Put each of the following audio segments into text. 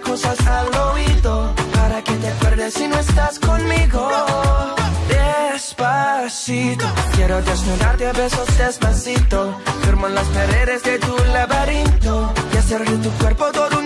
cosas al oído, para que te acuerdes si no estás conmigo. Despacito, quiero desnudarte a besos despacito. Firmo las paredes de tu laberinto y hacer de tu cuerpo todo un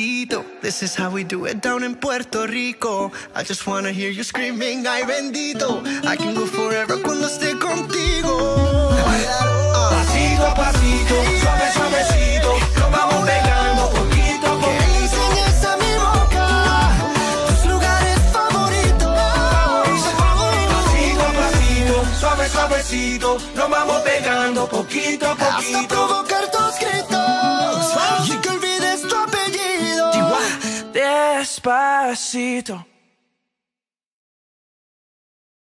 Despacito, this is how we do it down in Puerto Rico. I just wanna hear you screaming, ay bendito. I can go forever cuando esté contigo. Pasito a pasito, suave, suavecito. Nos vamos pegando poquito a Que poquito. enseñes a mi boca tus lugares favoritos. Pasito a pasito, suave, suavecito. Nos vamos pegando poquito a Hasta poquito. provocar tus gritos Despacito.